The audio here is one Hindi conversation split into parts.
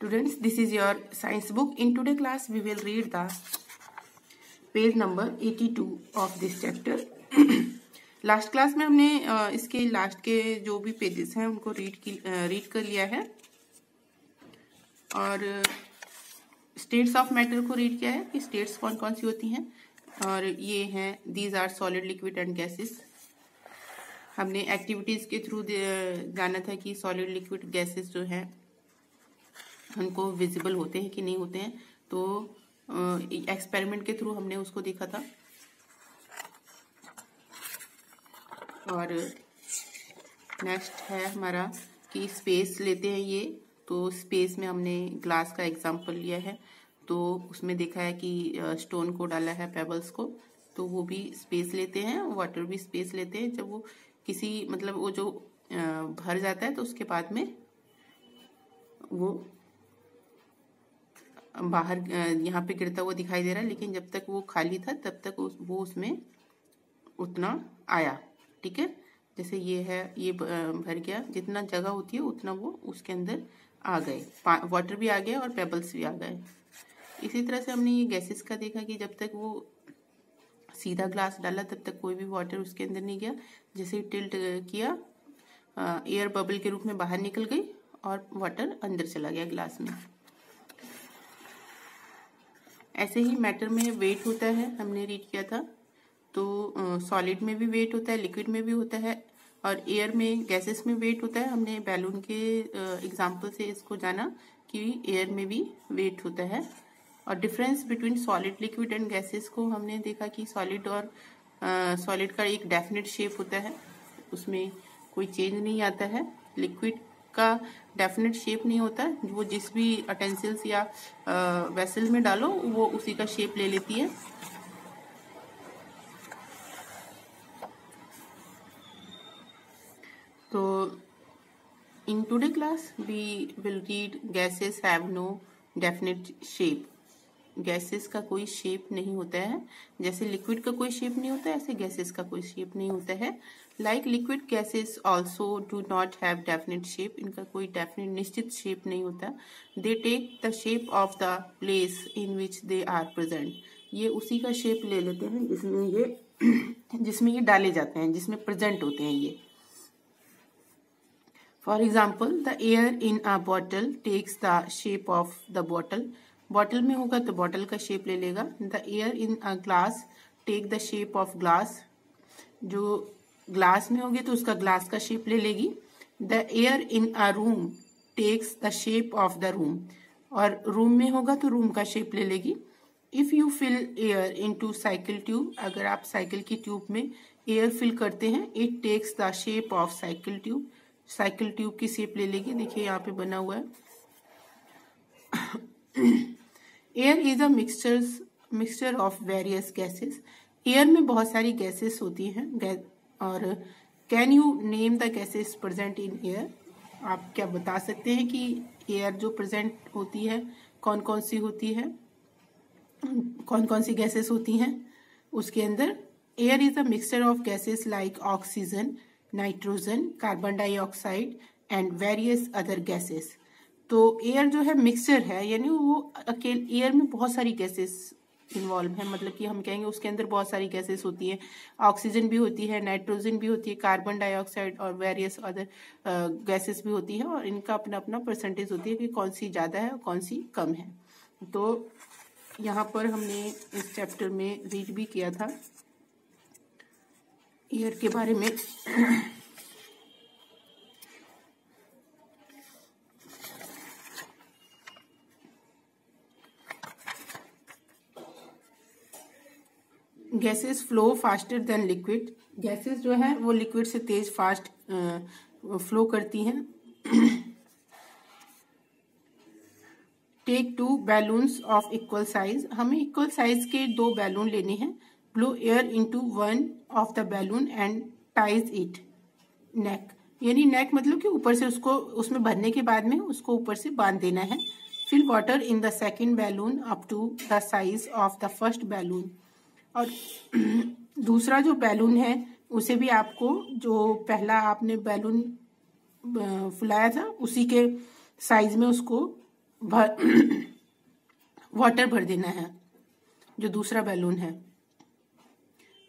Students, this is your science book. In today class, we will read the page number 82 of this chapter. Last class में हमने इसके लास्ट के जो भी पेजेस हैं उनको रीड की रीड कर लिया है और स्टेट्स ऑफ़ मैटर को रीड किया है कि स्टेट्स कौन कौन सी होती हैं और ये हैं these are solid liquid and gases हमने एक्टिविटीज़ के थ्रू जाना था कि सॉलिड लिक्विड गैसेस जो हैं उनको विजिबल होते हैं कि नहीं होते हैं तो एक्सपेरिमेंट के थ्रू हमने उसको देखा था। और नेक्स्ट है हमारा कि स्पेस लेते हैं ये तो स्पेस में हमने ग्लास का एग्जांपल लिया है। तो उसमें देखा है कि स्टोन को डाला है पेबल्स को तो वो भी स्पेस लेते हैं वाटर भी स्पेस लेते हैं। जब वो किसी मतलब वो जो भर जाता है तो उसके बाद में वो बाहर यहाँ पे गिरता हुआ दिखाई दे रहा है लेकिन जब तक वो खाली था तब तक उस, वो उसमें उतना आया ठीक है? जैसे ये है ये भर गया जितना जगह होती है उतना वो उसके अंदर आ गए वाटर भी आ गया और पेबल्स भी आ गए। इसी तरह से हमने ये गैसेस का देखा कि जब तक वो सीधा ग्लास डाला तब तक कोई भी वाटर उसके अंदर नहीं गया। जैसे टिल्ट किया एयर बबल के रूप में बाहर निकल गई और वाटर अंदर चला गया ग्लास में। ऐसे ही मैटर में वेट होता है, हमने रीड किया था। तो सॉलिड में भी वेट होता है, लिक्विड में भी होता है और एयर में, गैसेस में वेट होता है। हमने बैलून के एग्ज़ाम्पल से इसको जाना कि एयर में भी वेट होता है। और difference between solid liquid and gases को हमने देखा कि सॉलिड और सॉलिड का एक डेफिनेट शेप होता है। उसमें कोई चेंज नहीं आता है। लिक्विड का डेफिनेट शेप नहीं होता। वो जिस भी अटेंसिल्स या वेसल में डालो, वो उसी का शेप ले लेती है। तो in today class we will read gases have no definite shape gases का कोई शेप नहीं होता है। जैसे लिक्विड का कोई शेप नहीं होता है ऐसे गैसेस का कोई शेप नहीं होता है। Like liquid gases also do not have definite shape इनका कोई डेफिनेट निश्चित शेप नहीं होता। They take the shape of the place in which they are present ये उसी का शेप ले लेते हैं, जिसमें ये जिसमें ये डाले जाते हैं, जिसमें प्रेजेंट होते हैं ये। For example the air in a bottle takes the shape of the bottle bottle में होगा तो बॉटल का शेप ले लेगा. The air in a glass take the shape of glass जो ग्लास में होगी तो उसका ग्लास का शेप ले लेगी. The air in a room takes the shape of the room और रूम में होगा तो रूम का शेप ले लेगी. If you fill air into cycle tube अगर आप साइकिल की ट्यूब में एयर फिल करते हैं it takes the shape of cycle tube cycle tube की शेप ले लेगी. देखिए यहाँ पे बना हुआ है। Air is a mixture mixture of various gases air में बहुत सारी गैसेस होती हैं और can you name the gases present in air आप क्या बता सकते हैं कि एयर जो प्रेजेंट होती है कौन कौन सी होती है? कौन कौन सी गैसेस होती हैं? उसके अंदर air is a mixture of gases like oxygen nitrogen carbon dioxide and various other gases तो एयर जो है मिक्सचर है, यानी वो अकेले एयर में बहुत सारी गैसेस इन्वॉल्व है। मतलब कि हम कहेंगे उसके अंदर बहुत सारी गैसेस होती हैं। ऑक्सीजन भी होती है नाइट्रोजन भी होती है कार्बन डाइऑक्साइड और वेरियस अदर गैसेस भी होती है और इनका अपना अपना परसेंटेज होती है कि कौन सी ज़्यादा है और कौन सी कम है। तो यहाँ पर हमने इस चैप्टर में रीड भी किया था। एयर के बारे में। Gases flow faster than liquid. Gases जो है, वो लिक्विड से तेज फास्ट फ्लो करती हैं। Take two balloons of equal size हमें इक्वल साइज़ के दो बैलून लेने हैं। Blow air into one of the balloon and ties it neck यानी नेक मतलब कि ऊपर से उसको, उसमें भरने के बाद में उसको ऊपर से बाँध देना है। Fill water in the second balloon up to the size of the first balloon और दूसरा जो बैलून है, उसे भी आपको जो पहला आपने बैलून फुलाया था, उसी के साइज़ में उसको भर वाटर भर देना है, जो दूसरा बैलून है।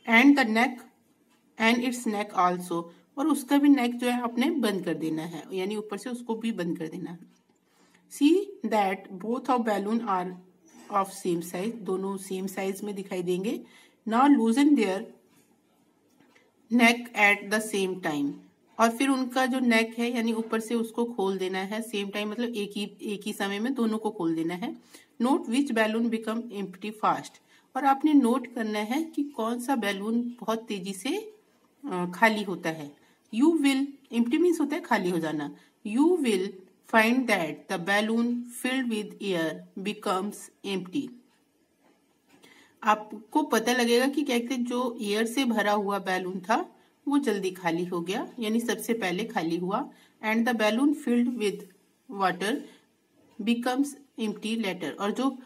And the neck and its neck also और उसका भी नेक जो है आपने बंद कर देना है, यानी ऊपर से उसको भी बंद कर देना है। See that both of balloon are of same size दोनों सेम साइज़ में दिखाई देंगे। Now loosen their neck at the same time और फिर उनका जो नेक है, यानी ऊपर से उसको खोल देना है सेम टाइम मतलब एक ही एक ही समय में दोनों को खोल देना है। Note which balloon become empty fast और आपने नोट करना है कि कौन सा बैलून बहुत तेज़ी से खाली होता है। यू विल एम्प्टी मीन्स होता है खाली हो जाना। You will find that the balloon filled with air becomes empty आपको पता लगेगा कि क्या कहते जो एयर से भरा हुआ बैलून था, वो जल्दी खाली हो गया, यानी सबसे पहले खाली हुआ and the balloon filled with water becomes empty later और जो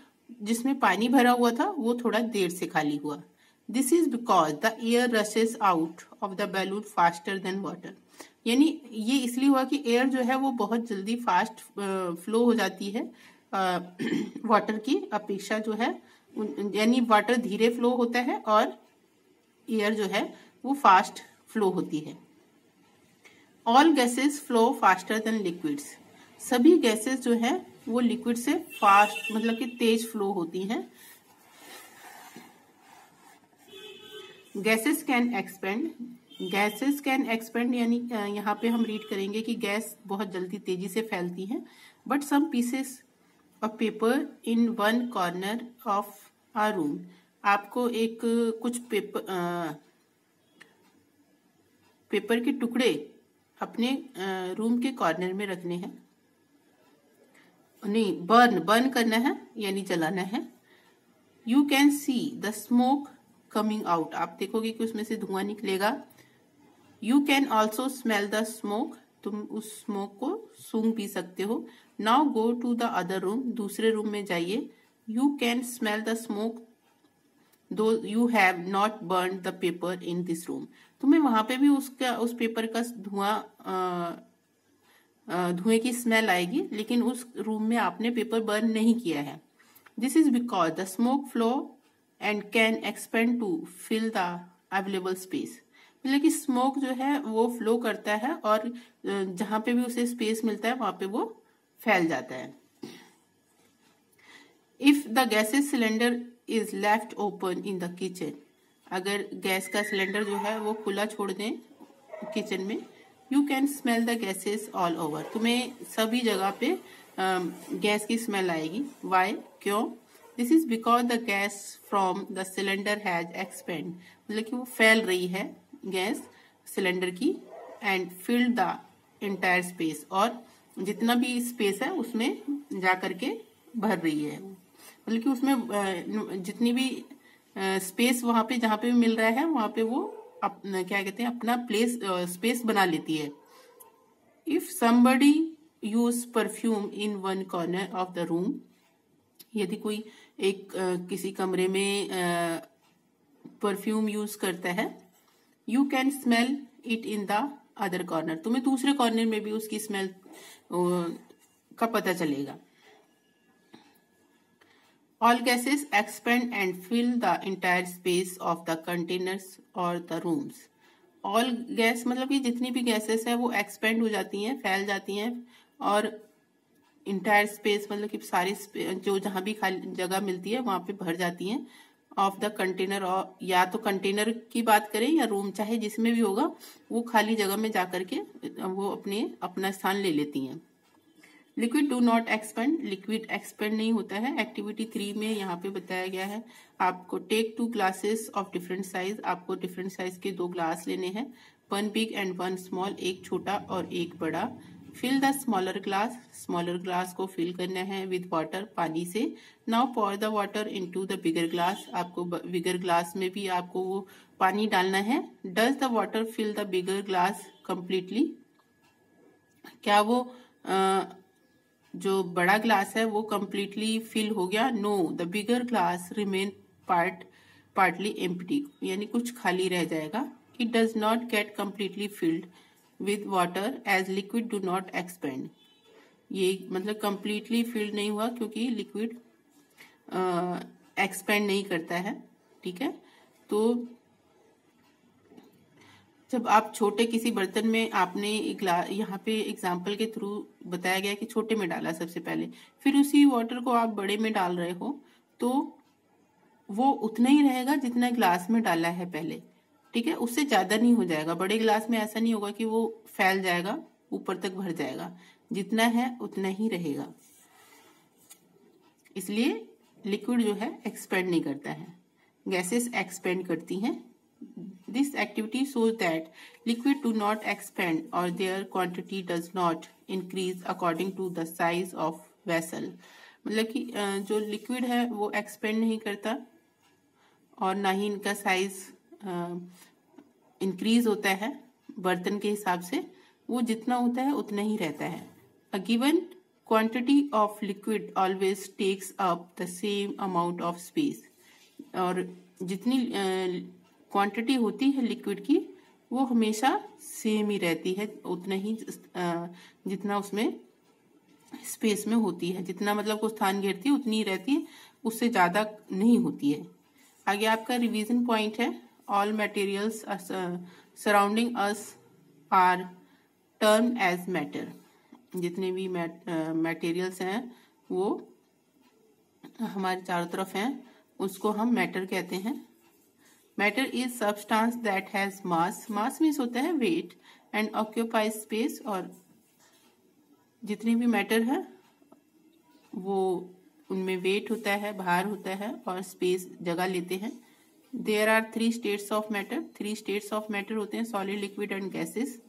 जिसमें पानी भरा हुआ था, वो थोड़ा देर से खाली हुआ। This is because the air rushes out of the balloon faster than water यानी ये इसलिए हुआ कि एयर जो है वो बहुत जल्दी फास्ट फ्लो हो जाती है वाटर की अपेक्षा जो है यानी वाटर धीरे फ्लो होता है और एयर जो है वो फास्ट फ्लो होती है। All gases flow faster than liquids सभी गैसेस जो है, वो लिक्विड से फास्ट मतलब कि तेज फ्लो होती हैं। Gases can expand gases can expand, यानी यहाँ पे हम रीड करेंगे कि गैस बहुत जल्दी तेज़ी से फैलती है, but some pieces of paper in one corner of a room. आपको एक कुछ पेपर पेपर के टुकड़े अपने रूम के कॉर्नर में रखने हैं। नहीं, बर्न बर्न करना है, यानी जलाना है। You can see the smoke coming out. आप देखोगे कि उसमें से धुआँ निकलेगा। You can also smell the smoke तुम उस स्मोक को सूंघ पी सकते हो। Now go to the other room दूसरे रूम में जाइए। You can smell the smoke though you have not burn the paper in this room तुम्हें वहाँ पे भी उसका, उस पेपर का धुआँ धुएँ की स्मेल आएगी, लेकिन उस रूम में आपने पेपर बर्न नहीं किया है। This is because the smoke flow and can expand to fill the available space मतलब कि स्मोक जो है, वो फ्लो करता है और जहाँ पे भी उसे स्पेस मिलता है, वहाँ पे वो फैल जाता है। If the gases cylinder is left open in the kitchen अगर गैस का सिलेंडर जो है, वो खुला छोड़ दें किचन में you can smell the gases all over तुम्हें सभी जगह पे गैस की स्मेल आएगी। वाई क्यों? This is because the gas from the cylinder has expand मतलब कि वो फैल रही है। गैस सिलेंडर की and filled the entire space और जितना भी स्पेस है उसमें जा करके भर रही है। मतलब कि उसमें जितनी भी स्पेस वहाँ पे जहाँ पे भी मिल रहा है वहाँ पे वो अप, क्या कहते हैं अपना प्लेस स्पेस बना लेती है। If somebody use perfume in one corner of the room यदि कोई एक किसी कमरे में परफ्यूम यूज़ करता है you can smell it in the other corner तुम्हें दूसरे कॉर्नर में भी उसकी स्मेल का पता चलेगा। All gases expand and fill the entire space of the containers or the rooms. All gas मतलब कि जितनी भी गैसेस है, वो एक्सपेंड हो जाती हैं, फैल जाती हैं और इंटायर स्पेस मतलब कि सारी जो जहाँ भी खाली जगह मिलती है, वहाँ पे भर जाती हैं। ऑफ़ द कंटेनर या तो कंटेनर की बात करें या रूम चाहे जिसमें भी होगा, वो खाली जगह में जाकर के वो अपने, अपना स्थान ले लेती हैं। Liquid do not expand liquid expand नहीं होता है। एक्टिविटी थ्री में यहाँ पे बताया गया है, आपको take two glasses of different size आपको डिफरेंट साइज़ के दो ग्लास लेने हैं। One big and one small एक छोटा और एक बड़ा। Fill the smaller glass smaller glass को फिल करना है विद वाटर पानी से. Now pour the water into the bigger glass आपको बिगर ग्लास में भी आपको वो पानी डालना है. Does the water fill the bigger glass completely क्या वो आ, जो बड़ा ग्लास है वो कम्प्लीटली फिल हो गया? No the bigger glass remain part partly empty यानी कुछ खाली रह जाएगा. It does not get completely filled with water as liquid do not expand ये मतलब कंप्लीटली फिल्ड नहीं हुआ क्योंकि लिक्विड एक्सपेंड नहीं करता है, ठीक है? तो जब आप छोटे किसी बर्तन में आपने यहाँ पे एग्ज़ाम्पल के थ्रू बताया गया कि छोटे में डाला सबसे पहले, फिर उसी वाटर को आप बड़े में डाल रहे हो तो वो उतना ही रहेगा जितना ग्लास में डाला है पहले। ठीक है? उससे ज़्यादा नहीं हो जाएगा। बड़े गिलास में ऐसा नहीं होगा कि वो फैल जाएगा, ऊपर तक भर जाएगा। जितना है, उतना ही रहेगा। इसलिए लिक्विड जो है एक्सपेंड नहीं करता है। गैसेस एक्सपेंड करती हैं। This activity shows that liquid do not expand और their quantity does not increase according to the size of vessel मतलब कि जो लिक्विड है, वो एक्सपेंड नहीं करता और ना ही इनका साइज़ इंक्रीज होता है बर्तन के हिसाब से, वो जितना होता है उतना ही रहता है। A given quantity of liquid always takes up the same amount of space और जितनी क्वांटिटी होती है लिक्विड की, वो हमेशा सेम ही रहती है, उतना ही जितना उसमें स्पेस में होती है। जितना मतलब को स्थान घेरती है, उतनी ही रहती है, उससे ज़्यादा नहीं होती है। आगे आपका रिवीजन पॉइंट है। All materials surrounding us are term as matter जितने भी मटेरियल्स हैं, वो हमारे चारों तरफ़ हैं, उसको हम मैटर कहते हैं। Matter is substance that has mass mass means होता है वेट एंड ऑक्यूपाई स्पेस और जितनी भी मैटर है, वो उनमें वेट होता है, भार होता है और स्पेस जगह लेते हैं। There are three states of matter three states of matter होते हैं solid liquid and gases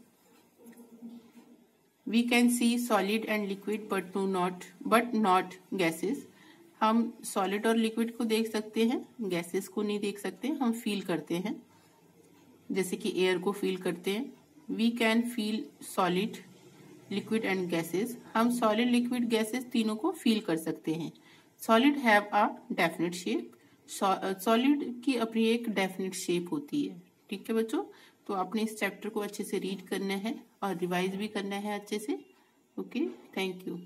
we can see solid and liquid but to not but not gases हम सॉलिड और लिक्विड को देख सकते हैं गैसेस को नहीं देख सकते, हम फील करते हैं। जैसे कि एयर को फील करते हैं। We can feel solid liquid and gases हम सॉलिड लिक्विड गैसेस तीनों को फील कर सकते हैं। Solid have a definite shape solid की अपनी एक डेफिनेट शेप होती है। ठीक है बच्चों? तो आपने इस चैप्टर को अच्छे से रीड करना है और रिवाइज भी करना है अच्छे से। Okay thank you